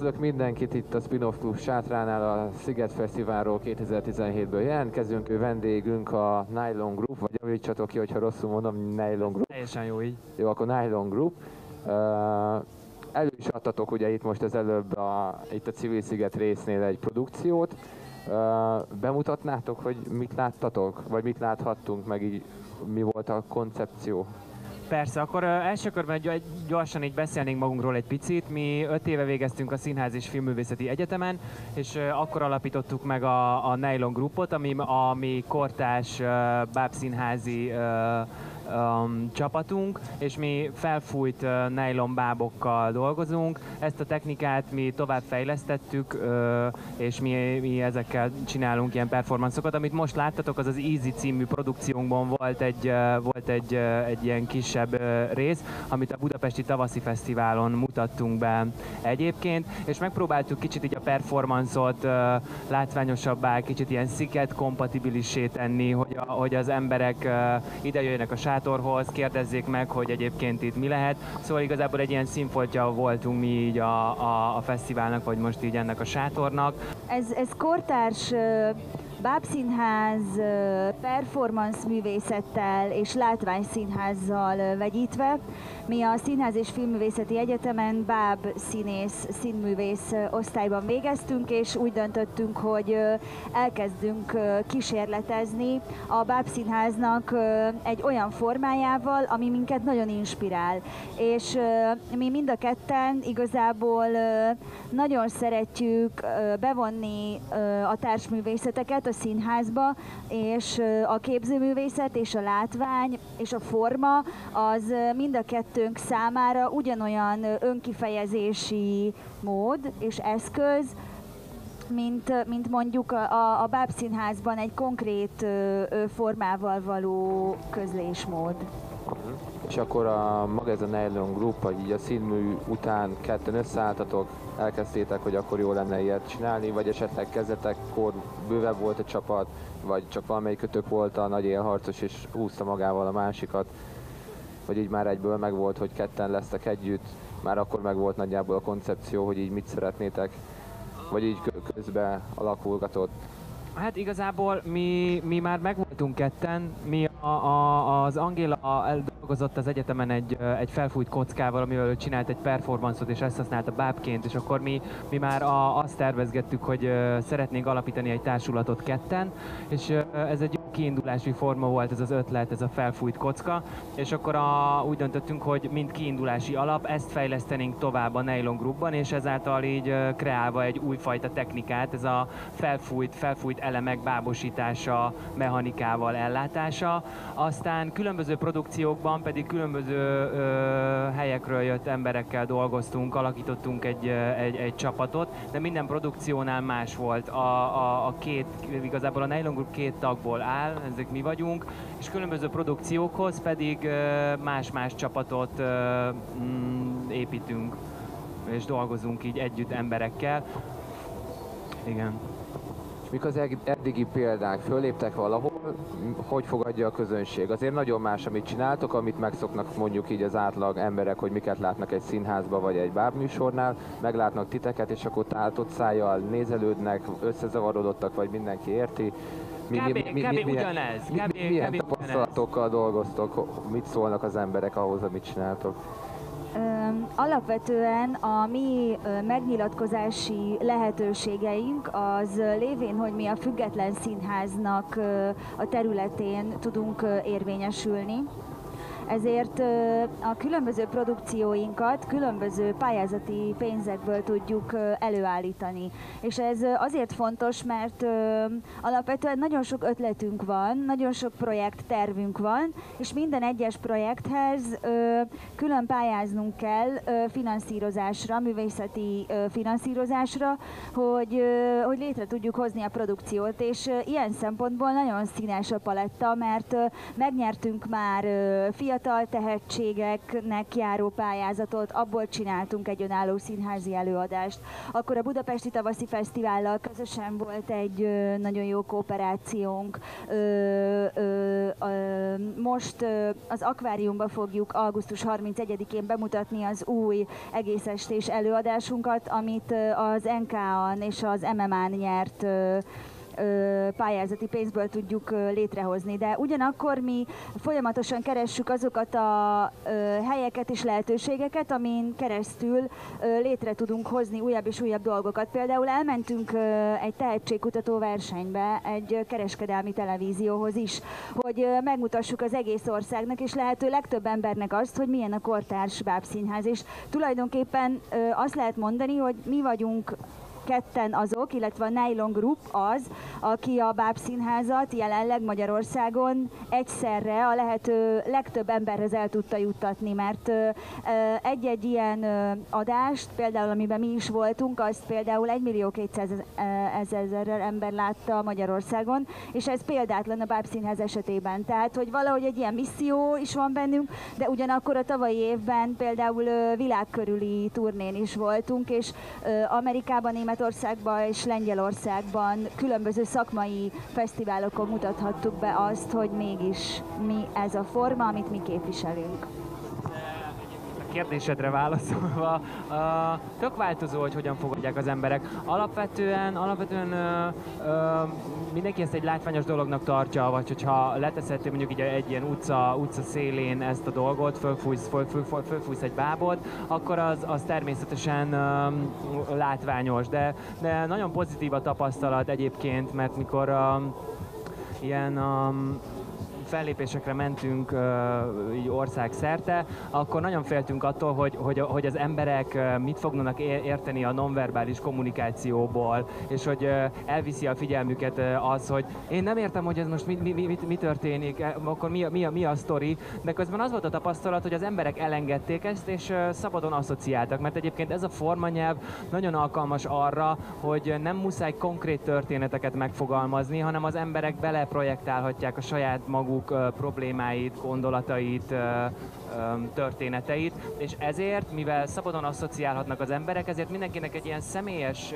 Üdvözlök mindenkit itt a Spin-off Club sátránál a Sziget Fesztiválról 2017-ből jelentkezünk. Ő vendégünk a Nylon Group, vagy javítsatok ki, hogyha rosszul mondom, Nylon Group. Teljesen jó így. Jó, akkor Nylon Group. Uh, elő is adtatok ugye itt most az előbb a, itt a Civil Sziget résznél egy produkciót. Uh, bemutatnátok, hogy mit láttatok, vagy mit láthattunk, meg így mi volt a koncepció? Persze, akkor első körben gy- gyorsan így beszélnénk magunkról egy picit. Mi öt éve végeztünk a Színház és Filmművészeti Egyetemen, és akkor alapítottuk meg a, a Nylon Groupot, ami a mi kortás bábszínházi um, csapatunk, és mi felfújt uh, nylon bábokkal dolgozunk. Ezt a technikát mi tovább fejlesztettük, uh, és mi, mi ezekkel csinálunk ilyen performancokat. Amit most láttatok, az az Easy című produkciónkban volt egy, uh, volt egy, uh, egy ilyen kisebb uh, rész, amit a Budapesti Tavaszi Fesztiválon mutattunk be egyébként, és megpróbáltuk kicsit így a performancot uh, látványosabbá, kicsit ilyen sziket kompatibilissé tenni, hogy, a, hogy az emberek uh, ide jöjjenek a sátorhoz, kérdezzék meg, hogy egyébként itt mi lehet. Szóval igazából egy ilyen színfoltja voltunk mi így a, a, a fesztiválnak, vagy most így ennek a sátornak. Ez, ez kortárs bábszínház performance művészettel és látványszínházzal vegyítve. Mi a Színház és Filmművészeti Egyetemen báb színész, színművész osztályban végeztünk, és úgy döntöttünk, hogy elkezdünk kísérletezni a bábszínháznak egy olyan formájával, ami minket nagyon inspirál. És mi mind a ketten igazából nagyon szeretjük bevonni a társművészeteket a színházba, és a képzőművészet és a látvány és a forma az mind a kettőnk számára ugyanolyan önkifejezési mód és eszköz, mint, mint mondjuk a, a, bábszínházban egy konkrét ö, formával való közlésmód. És akkor a maga ez a Nylon Group, vagy így a színmű után ketten összeálltatok, elkezdtétek, hogy akkor jó lenne ilyet csinálni, vagy esetleg kezdetekkor bővebb volt a csapat, vagy csak valamelyikőtök volt a nagy élharcos, és húzta magával a másikat, vagy így már egyből megvolt, hogy ketten lesztek együtt, már akkor meg volt nagyjából a koncepció, hogy így mit szeretnétek, vagy így kö- közben alakulgatott. Hát igazából mi, mi már megvoltunk ketten, mi a, a, az Angéla eldolgozott az egyetemen egy, egy felfújt kockával, amivel ő csinált egy performancot, és ezt használta bábként, és akkor mi, mi már a, azt tervezgettük, hogy szeretnénk alapítani egy társulatot ketten, és ez egy jó kiindulási forma volt ez az ötlet, ez a felfújt kocka, és akkor a, úgy döntöttünk, hogy mint kiindulási alap ezt fejlesztenénk tovább a Nylon Groupban, és ezáltal így kreálva egy újfajta technikát, ez a felfújt, felfújt elemek bábosítása, mechanikával ellátása. Aztán különböző produkciókban pedig különböző ö, helyekről jött emberekkel dolgoztunk, alakítottunk egy, egy, egy csapatot, de minden produkciónál más volt. A, a, a két, igazából a Nylon Group két tagból áll, ezek mi vagyunk, és különböző produkciókhoz pedig más-más csapatot ö, mm, építünk és dolgozunk így együtt emberekkel. Igen. Mik az eddigi példák? Föléptek valahol, hogy fogadja a közönség? Azért nagyon más, amit csináltok, amit megszoknak mondjuk így az átlag emberek, hogy miket látnak egy színházba vagy egy bábműsornál, meglátnak titeket, és akkor tátott szájjal nézelődnek, összezavarodottak, vagy mindenki érti. Kb. kb. ugyanez. Mi, Kb. mi, milyen kb. ugyanez. tapasztalatokkal dolgoztok? Mit szólnak az emberek ahhoz, amit csináltok? Alapvetően a mi megnyilatkozási lehetőségeink az lévén, hogy mi a független színháznak a területén tudunk érvényesülni. Ezért a különböző produkcióinkat különböző pályázati pénzekből tudjuk előállítani. És ez azért fontos, mert alapvetően nagyon sok ötletünk van, nagyon sok projekt tervünk van, és minden egyes projekthez külön pályáznunk kell finanszírozásra, művészeti finanszírozásra, hogy, hogy létre tudjuk hozni a produkciót, és ilyen szempontból nagyon színes a paletta, mert megnyertünk már ö, fiatal tehetségeknek járó pályázatot, abból csináltunk egy önálló színházi előadást. Akkor a Budapesti Tavaszi Fesztivállal közösen volt egy nagyon jó kooperációnk. Most az akváriumban fogjuk augusztus 31-én bemutatni az új egész előadásunkat, amit az NK-an és az MMA-n nyert pályázati pénzből tudjuk létrehozni. De ugyanakkor mi folyamatosan keressük azokat a helyeket és lehetőségeket, amin keresztül létre tudunk hozni újabb és újabb dolgokat. Például elmentünk egy tehetségkutató versenybe, egy kereskedelmi televízióhoz is, hogy megmutassuk az egész országnak és lehető legtöbb embernek azt, hogy milyen a kortárs bábszínház. És tulajdonképpen azt lehet mondani, hogy mi vagyunk ketten azok, illetve a Nylon Group az, aki a Báb Színházat jelenleg Magyarországon egyszerre a lehető legtöbb emberhez el tudta juttatni, mert egy-egy ilyen adást, például amiben mi is voltunk, azt például 1 millió 200 ezer ember látta Magyarországon, és ez példátlan a Báb Színház esetében. Tehát, hogy valahogy egy ilyen misszió is van bennünk, de ugyanakkor a tavalyi évben például világkörüli turnén is voltunk, és Amerikában, Németországban és Lengyelországban különböző szakmai fesztiválokon mutathattuk be azt, hogy mégis mi ez a forma, amit mi képviselünk. Kérdésedre válaszolva, uh, tök változó, hogy hogyan fogadják az emberek. Alapvetően, alapvetően uh, uh, mindenki ezt egy látványos dolognak tartja, vagy hogyha leteszed mondjuk így egy ilyen utca, utca szélén ezt a dolgot, fölfújsz, föl, föl, föl, fölfújsz egy bábot, akkor az, az természetesen um, látványos, de, de nagyon pozitív a tapasztalat egyébként, mert mikor um, ilyen um, fellépésekre mentünk így országszerte, akkor nagyon féltünk attól, hogy, hogy, hogy az emberek mit fognak érteni a nonverbális kommunikációból, és hogy elviszi a figyelmüket az, hogy én nem értem, hogy ez most mi, mi, mi, mi történik, akkor mi, mi, mi a sztori, de közben az volt a tapasztalat, hogy az emberek elengedték ezt, és szabadon asszociáltak, mert egyébként ez a formanyelv nagyon alkalmas arra, hogy nem muszáj konkrét történeteket megfogalmazni, hanem az emberek beleprojektálhatják a saját maguk maguk problémáit, gondolatait, történeteit, és ezért, mivel szabadon asszociálhatnak az emberek, ezért mindenkinek egy ilyen személyes,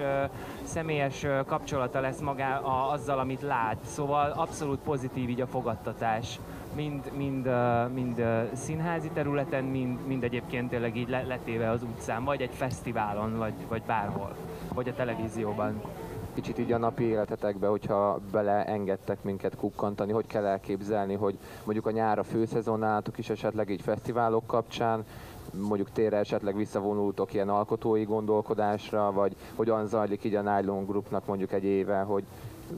személyes kapcsolata lesz magá azzal, amit lát. Szóval abszolút pozitív így a fogadtatás. Mind, mind, mind színházi területen, mind, mind egyébként tényleg így letéve az utcán, vagy egy fesztiválon, vagy, vagy bárhol, vagy a televízióban kicsit így a napi életetekbe, hogyha beleengedtek minket kukkantani, hogy kell elképzelni, hogy mondjuk a nyár a főszezonátok is esetleg így fesztiválok kapcsán, mondjuk térre esetleg visszavonultok ilyen alkotói gondolkodásra, vagy hogyan zajlik így a Nylon Groupnak mondjuk egy éve, hogy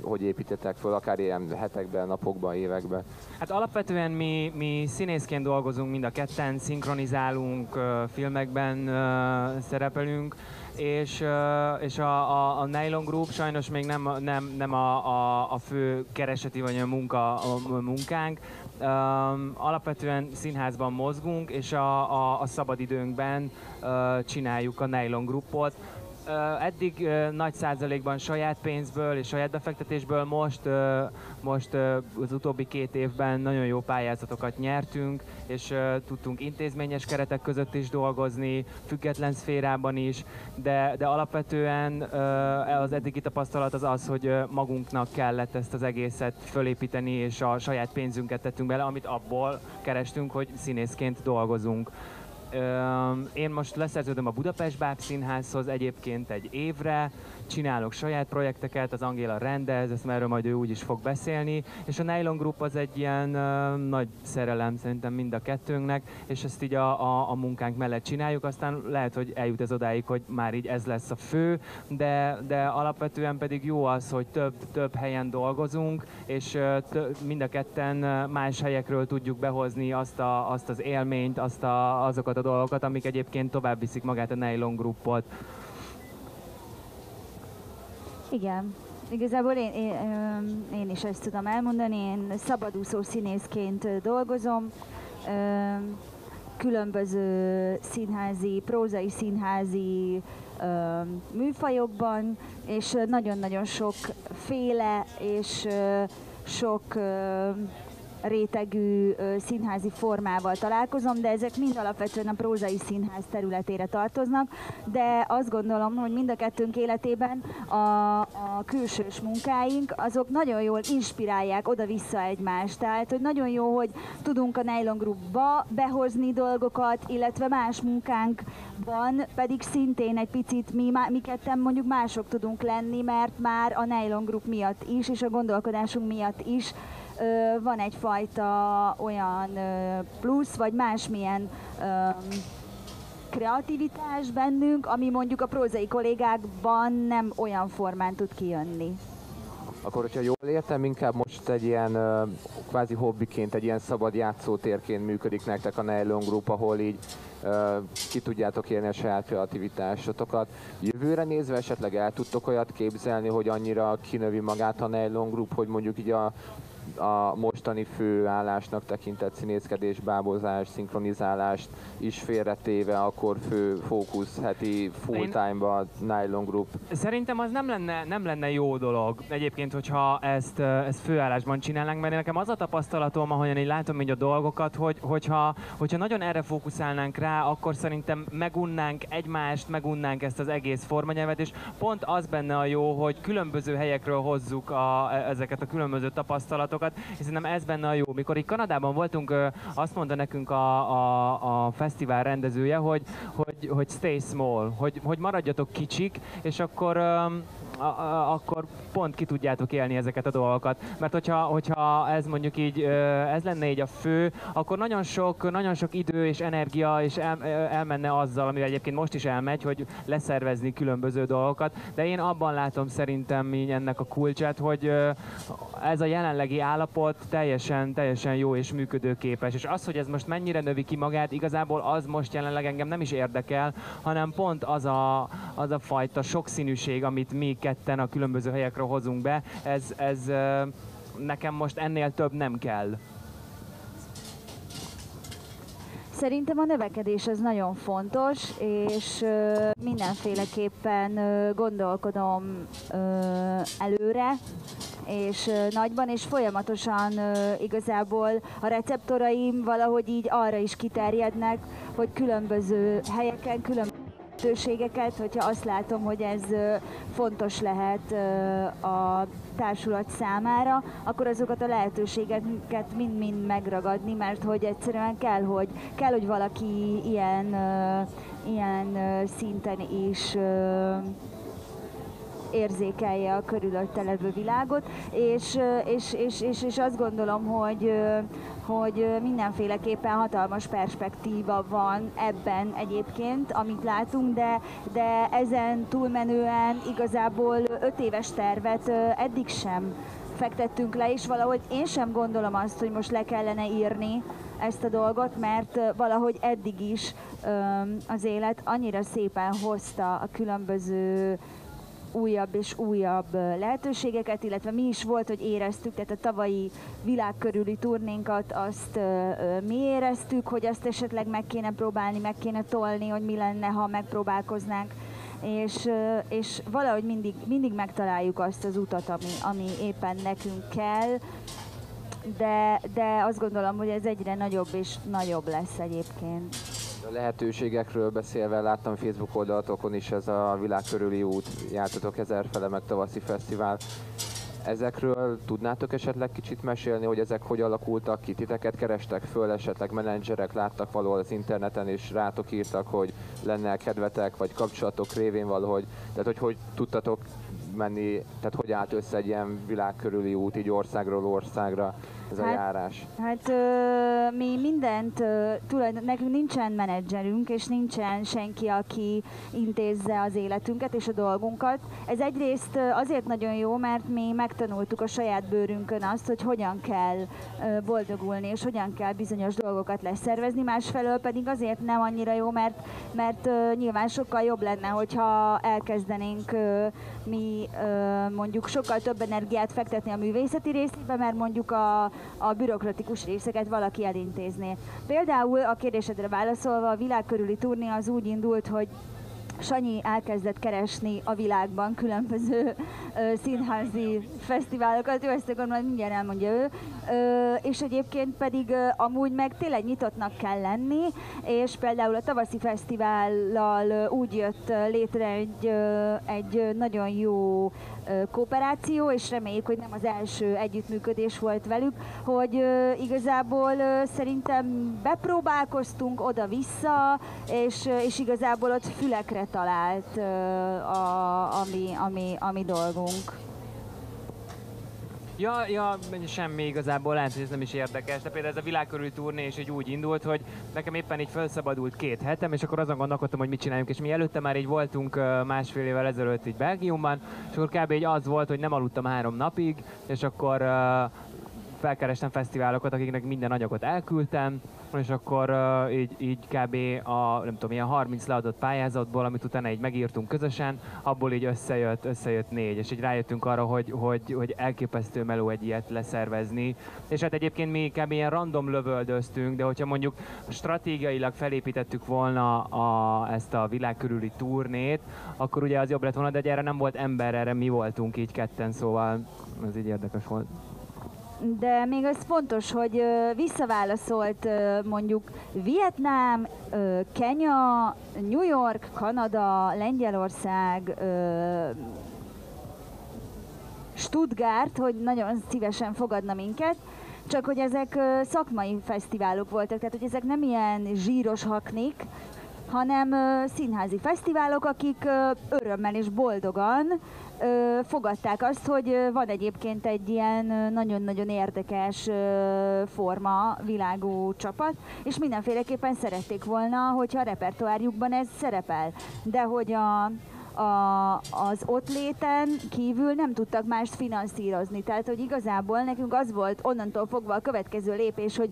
hogy építetek föl, akár ilyen hetekben, napokban, években? Hát alapvetően mi, mi színészként dolgozunk mind a ketten, szinkronizálunk, filmekben szerepelünk, és, és a, a, a Nylon Group sajnos még nem, nem, nem a, a, a fő kereseti vagy a, munka, a munkánk. Um, alapvetően színházban mozgunk, és a, a, a szabadidőnkben uh, csináljuk a Nylon Groupot eddig nagy százalékban saját pénzből és saját befektetésből, most, most az utóbbi két évben nagyon jó pályázatokat nyertünk, és tudtunk intézményes keretek között is dolgozni, független szférában is, de, de alapvetően az eddigi tapasztalat az az, hogy magunknak kellett ezt az egészet fölépíteni, és a saját pénzünket tettünk bele, amit abból kerestünk, hogy színészként dolgozunk Én most leszerződöm a Budapest Báb Színházhoz egyébként egy évre, csinálok saját projekteket, az Angéla rendez, ezt erről majd ő úgy is fog beszélni, és a Nylon Group az egy ilyen nagy szerelem szerintem mind a kettőnknek, és ezt így a, a, a munkánk mellett csináljuk, aztán lehet, hogy eljut ez odáig, hogy már így ez lesz a fő, de, de alapvetően pedig jó az, hogy több, több helyen dolgozunk, és mind a ketten más helyekről tudjuk behozni azt, a, azt az élményt, azt a, azokat a dolgokat, amik egyébként tovább viszik magát a Nylon Groupot. Igen. Igazából én, én, én is ezt tudom elmondani, én szabadúszó színészként dolgozom, különböző színházi, prózai színházi műfajokban, és nagyon-nagyon sok féle és sok rétegű színházi formával találkozom, de ezek mind alapvetően a prózai színház területére tartoznak, de azt gondolom, hogy mind a kettőnk életében a, a külsős munkáink, azok nagyon jól inspirálják oda-vissza egymást. Tehát, hogy nagyon jó, hogy tudunk a Nylon Groupba behozni dolgokat, illetve más munkánkban pedig szintén egy picit mi, mi ketten mondjuk mások tudunk lenni, mert már a Nylon Group miatt is, és a gondolkodásunk miatt is van egyfajta olyan plusz, vagy másmilyen kreativitás bennünk, ami mondjuk a prózai kollégákban nem olyan formán tud kijönni. Akkor, hogyha jól értem, inkább most egy ilyen kvázi hobbiként, egy ilyen szabad játszótérként működik nektek a Nylon Group, ahol így ki tudjátok élni a saját kreativitásotokat. Jövőre nézve esetleg el tudtok olyat képzelni, hogy annyira kinövi magát a Nylon Group, hogy mondjuk így a a mostani főállásnak tekintett színészkedés, bábozás, szinkronizálást is félretéve, akkor fő fókusz heti full-time-ba Nylon Group. Szerintem az nem lenne, nem lenne jó dolog egyébként, hogyha ezt, ezt főállásban csinálnánk, mert nekem az a tapasztalatom, ahogyan én látom így a dolgokat, hogy, hogyha, hogyha nagyon erre fókuszálnánk rá, akkor szerintem megunnánk egymást, megunnánk ezt az egész formanyelvet, és pont az benne a jó, hogy különböző helyekről hozzuk a, ezeket a különböző tapasztalatokat, dolgokat, és szerintem ez benne a jó. Mikor itt Kanadában voltunk, azt mondta nekünk a, a, a fesztivál rendezője, hogy, hogy, hogy stay small, hogy, hogy maradjatok kicsik, és akkor akkor pont ki tudjátok élni ezeket a dolgokat. Mert hogyha, hogyha ez mondjuk így, ez lenne így a fő, akkor nagyon sok, nagyon sok idő és energia és el, elmenne azzal, ami egyébként most is elmegy, hogy leszervezni különböző dolgokat. De én abban látom szerintem így ennek a kulcsát, hogy ez a jelenlegi állapot teljesen, teljesen jó és működőképes. És az, hogy ez most mennyire növi ki magát, igazából az most jelenleg engem nem is érdekel, hanem pont az a, az a fajta sokszínűség, amit mi ketten a különböző helyekről hozunk be, ez, ez nekem most ennél több nem kell. Szerintem a növekedés az nagyon fontos, és mindenféleképpen gondolkodom előre, és nagyban, és folyamatosan igazából a receptoraim valahogy így arra is kiterjednek, hogy különböző helyeken, különböző lehetőségeket, hogyha azt látom, hogy ez fontos lehet a társulat számára, akkor azokat a lehetőségeket mind-mind megragadni, mert hogy egyszerűen kell, hogy, kell, hogy valaki ilyen, ilyen szinten is érzékelje a körülötte levő világot, és, és, és, és, és azt gondolom, hogy, hogy mindenféleképpen hatalmas perspektíva van ebben egyébként, amit látunk, de, de ezen túlmenően igazából öt éves tervet eddig sem fektettünk le, és valahogy én sem gondolom azt, hogy most le kellene írni ezt a dolgot, mert valahogy eddig is az élet annyira szépen hozta a különböző újabb és újabb lehetőségeket, illetve mi is volt, hogy éreztük, tehát a tavalyi világkörüli turnénkat azt mi éreztük, hogy azt esetleg meg kéne próbálni, meg kéne tolni, hogy mi lenne, ha megpróbálkoznánk és, és valahogy mindig, mindig megtaláljuk azt az utat, ami, ami éppen nekünk kell, de, de azt gondolom, hogy ez egyre nagyobb és nagyobb lesz egyébként. A lehetőségekről beszélve láttam Facebook oldalatokon is ez a világ körüli út, jártatok fele meg tavaszi fesztivál. ezekről tudnátok esetleg kicsit mesélni, hogy ezek hogy alakultak ki? Titeket kerestek föl, esetleg menedzserek láttak valahol az interneten, és rátok írtak, hogy lenne kedvetek, vagy kapcsolatok révén valahogy. Tehát, hogy hogy tudtatok menni, tehát hogy állt össze egy ilyen világkörüli út, így országról országra ez hát, a járás? Hát ö, mi mindent, ö, tulajdon, nekünk nincsen menedzserünk, és nincsen senki, aki intézze az életünket és a dolgunkat. Ez egyrészt azért nagyon jó, mert mi megtanultuk a saját bőrünkön azt, hogy hogyan kell ö, boldogulni, és hogyan kell bizonyos dolgokat leszervezni, másfelől pedig azért nem annyira jó, mert, mert ö, nyilván sokkal jobb lenne, hogyha elkezdenénk ö, mi ö, mondjuk sokkal több energiát fektetni a művészeti részébe, mert mondjuk a, a bürokratikus részeket valaki elintézné. Például a kérdésedre válaszolva a világ körüli turné az úgy indult, hogy Sanyi elkezdett keresni a világban különböző ö, színházi fesztiválokat, ő ezt akkor majd mindjárt elmondja ő, ö, és egyébként pedig ö, amúgy meg tényleg nyitottnak kell lenni, és például a tavaszi fesztivállal úgy jött létre egy, ö, egy nagyon jó kooperáció, és reméljük, hogy nem az első együttműködés volt velük, hogy igazából szerintem bepróbálkoztunk oda-vissza, és, és igazából ott fülekre talált a, a mi, ami, ami dolgunk. Ja, ja, semmi igazából, lehet, hogy ez nem is érdekes, de például ez a világkörüli turné is így úgy indult, hogy nekem éppen így felszabadult két hetem, és akkor azon gondolkodtam, hogy mit csináljunk, és mi előtte már így voltunk másfél évvel ezelőtt így Belgiumban, és akkor kb. így az volt, hogy nem aludtam három napig, és akkor felkerestem fesztiválokat, akiknek minden anyagot elküldtem, és akkor uh, így, így kb. a nem tudom, ilyen 30 leadott pályázatból, amit utána így megírtunk közösen, abból így összejött, összejött négy, és így rájöttünk arra, hogy, hogy, hogy elképesztő meló egy ilyet leszervezni. És hát egyébként mi kb. ilyen random lövöldöztünk, de hogyha mondjuk stratégiailag felépítettük volna a, ezt a világ körüli turnét, akkor ugye az jobb lett volna, de erre nem volt ember, erre mi voltunk így ketten, szóval ez így érdekes volt de még az fontos, hogy visszaválaszolt mondjuk Vietnám, Kenya, New York, Kanada, Lengyelország, Stuttgart, hogy nagyon szívesen fogadna minket, csak hogy ezek szakmai fesztiválok voltak, tehát hogy ezek nem ilyen zsíros haknik, hanem színházi fesztiválok, akik örömmel és boldogan fogadták azt, hogy van egyébként egy ilyen nagyon-nagyon érdekes forma, világú csapat, és mindenféleképpen szerették volna, hogyha a repertoárjukban ez szerepel. De hogy a, a, az ott léten kívül nem tudtak mást finanszírozni. Tehát, hogy igazából nekünk az volt onnantól fogva a következő lépés, hogy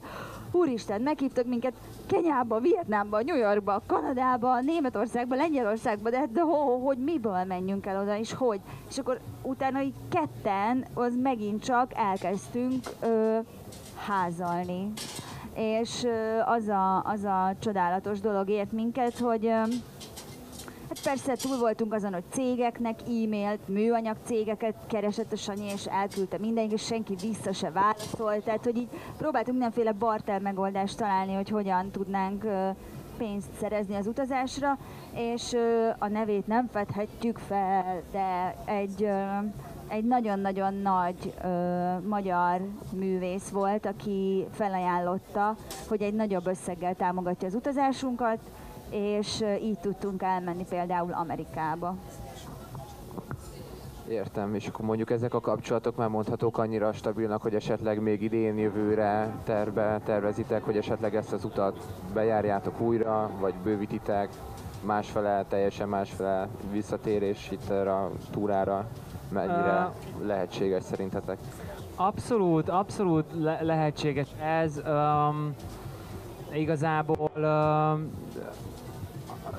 úristen, meghívtak minket Kenyába, Vietnámba, New Yorkba, Kanadába, Németországba, Lengyelországba, de, de ho, hogy miből menjünk el oda, és hogy. És akkor utána így ketten, az megint csak elkezdtünk ö, házalni. És ö, az, a, az a csodálatos dolog ért minket, hogy ö, Hát persze túl voltunk azon, hogy cégeknek e-mailt, műanyag cégeket keresett a Sanyi, és elküldte mindenki, és senki vissza se válaszolt. Tehát, hogy így próbáltunk mindenféle barter megoldást találni, hogy hogyan tudnánk pénzt szerezni az utazásra, és a nevét nem fedhetjük fel, de egy egy nagyon-nagyon nagy ö, magyar művész volt, aki felajánlotta, hogy egy nagyobb összeggel támogatja az utazásunkat, és így tudtunk elmenni például Amerikába. Értem, és akkor mondjuk ezek a kapcsolatok már mondhatók annyira stabilnak, hogy esetleg még idén, jövőre terve, tervezitek, hogy esetleg ezt az utat bejárjátok újra, vagy bővítitek, másfele, teljesen másfele visszatérés itt erre a túrára, mennyire uh, lehetséges szerintetek? Abszolút, abszolút le- lehetséges ez. Um, igazából um,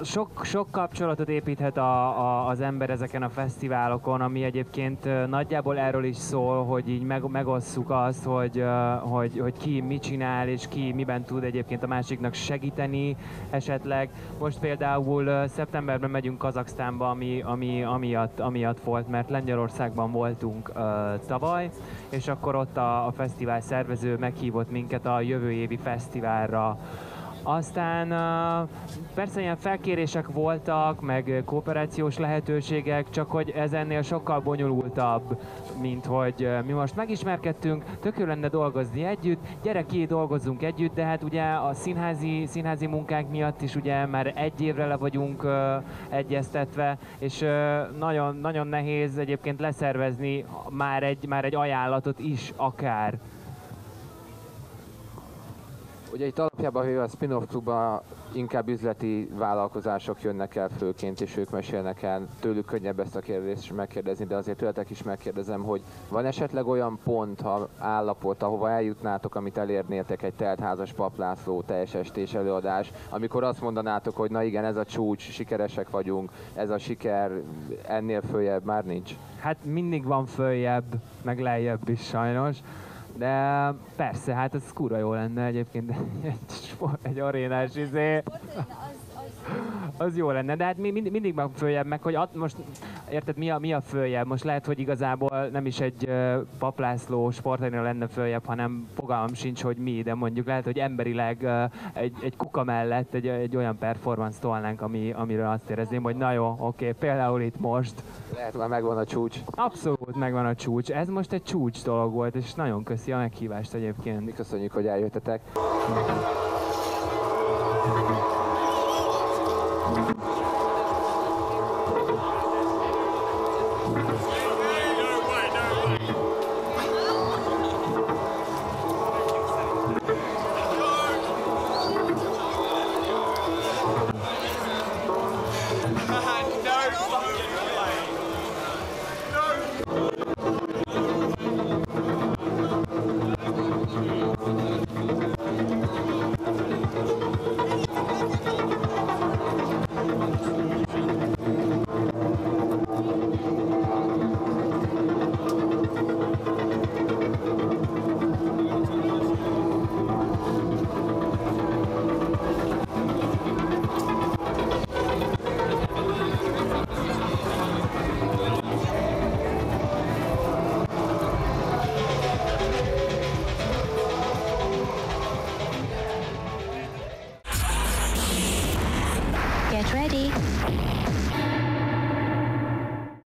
sok, sok kapcsolatot építhet a, a, az ember ezeken a fesztiválokon, ami egyébként nagyjából erről is szól, hogy így meg, megosszuk azt, hogy, hogy, hogy ki mit csinál, és ki miben tud egyébként a másiknak segíteni esetleg. Most például szeptemberben megyünk Kazaksztánba, ami, ami amiatt, amiatt volt, mert Lengyelországban voltunk uh, tavaly, és akkor ott a, a fesztivál szervező meghívott minket a jövő évi fesztiválra, Aztán persze ilyen felkérések voltak, meg kooperációs lehetőségek, csak hogy ez ennél sokkal bonyolultabb, mint hogy mi most megismerkedtünk, tök lenne dolgozni együtt, gyere ki, dolgozzunk együtt, de hát ugye a színházi, színházi munkánk miatt is ugye már egy évre le vagyunk egyeztetve, és nagyon, nagyon nehéz egyébként leszervezni már egy, már egy ajánlatot is akár. Ugye itt alapjában véve a spin-off klubban inkább üzleti vállalkozások jönnek el főként, és ők mesélnek el. Tőlük könnyebb ezt a kérdést megkérdezni, de azért tőletek is megkérdezem, hogy van esetleg olyan pont, ha állapot, ahova eljutnátok, amit elérnétek egy teltházas paplászló, teljes estés előadás, amikor azt mondanátok, hogy na igen, ez a csúcs, sikeresek vagyunk, ez a siker, ennél följebb már nincs? Hát mindig van följebb, meg lejjebb is sajnos. De persze, hát ez kurva jó lenne egyébként egy, sport, egy arénás izé. Az jó lenne, de hát mi mindig, mindig van följebb, meg hogy at, most érted, mi a, mi a följebb? Most lehet, hogy igazából nem is egy uh, paplászló sportaréna lenne följebb, hanem fogalmam sincs, hogy mi, de mondjuk lehet, hogy emberileg uh, egy, egy kuka mellett egy, egy olyan performance tolnánk, ami, amiről azt érezném, hogy na jó, oké, okay, például itt most. Lehet, már megvan a csúcs. Abszolút megvan a csúcs. Ez most egy csúcs dolog volt, és nagyon köszi a meghívást egyébként. Mi köszönjük, hogy eljöttetek.